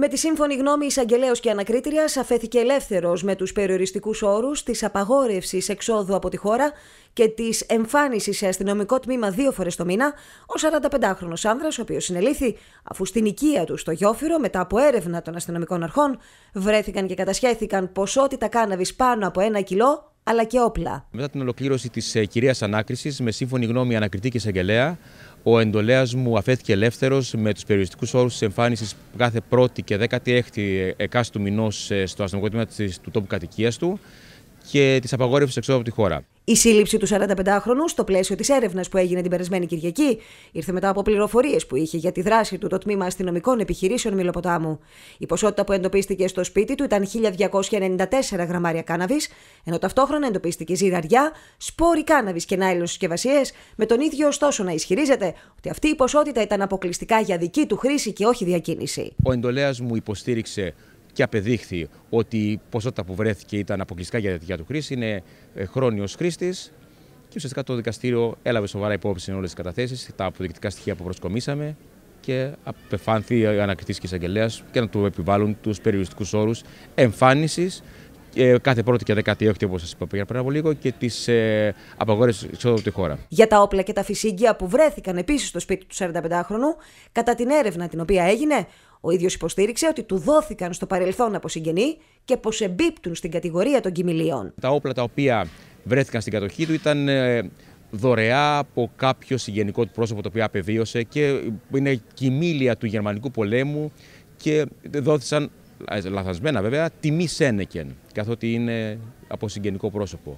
Με τη σύμφωνη γνώμη εισαγγελέως και ανακρίτριας, αφέθηκε ελεύθερος με τους περιοριστικούς όρους της απαγόρευσης εξόδου από τη χώρα και της εμφάνισης σε αστυνομικό τμήμα δύο φορές το μήνα ο 45χρονο άνδρας, ο οποίος συνελήφθη αφού στην οικία του στο Γιόφυρο, μετά από έρευνα των αστυνομικών αρχών, βρέθηκαν και κατασχέθηκαν ποσότητα κάναβης πάνω από ένα κιλό αλλά και όπλα. Μετά την ολοκλήρωση της ε, κυρίας ανάκρισης, με σύμφωνη γνώμη ανακριτή και εισαγγελέα, ο εντολέας μου αφέθηκε ελεύθερος με τους περιοριστικούς όρους της εμφάνισης κάθε πρώτη και 16η εκάστου μηνός ε, στο αστυνομικό τμήμα του τόπου κατοικίας του και της απαγόρευσης εξόδου από τη χώρα. Η σύλληψη του 45χρονου στο πλαίσιο της έρευνας που έγινε την περασμένη Κυριακή ήρθε μετά από πληροφορίες που είχε για τη δράση του το τμήμα αστυνομικών επιχειρήσεων Μιλοποτάμου. Η ποσότητα που εντοπίστηκε στο σπίτι του ήταν 1294 γραμμάρια κάναβης, ενώ ταυτόχρονα εντοπίστηκε ζυραριά, σπόροι κάναβης και νάιλον συσκευασίες, με τον ίδιο ωστόσο να ισχυρίζεται ότι αυτή η ποσότητα ήταν αποκλειστικά για δική του χρήση και όχι διακίνηση. Ο εντολέας μου υποστήριξε και απεδείχθη ότι η ποσότητα που βρέθηκε ήταν αποκλειστικά για τη του χρήση, είναι ε, χρόνιος χρήστης και ουσιαστικά το δικαστήριο έλαβε σοβαρά υπόψη όλες τις καταθέσεις, τα αποδεικτικά στοιχεία που προσκομίσαμε και απεφάνθη ο ανακριτής και εισαγγελέας και να του επιβάλλουν τους περιοριστικούς όρους εμφάνισης κάθε πρώτη και δεκάτη όχι, όπως σας είπα πριν από λίγο, και της ε, απαγόρευσης εξόδου από τη χώρα. Για τα όπλα και τα φυσίγγια που βρέθηκαν επίσης στο σπίτι του 45χρονου, κατά την έρευνα την οποία έγινε, ο ίδιος υποστήριξε ότι του δόθηκαν στο παρελθόν από συγγενή και πως εμπίπτουν στην κατηγορία των κοιμηλίων. Τα όπλα τα οποία βρέθηκαν στην κατοχή του ήταν ε, δωρεά από κάποιο συγγενικό του πρόσωπο το οποίο απεβίωσε και είναι κοιμήλια του γερμανικού πολέμου και δόθησαν λαθασμένα βέβαια, τιμή Σένεκεν, καθότι είναι από συγγενικό πρόσωπο.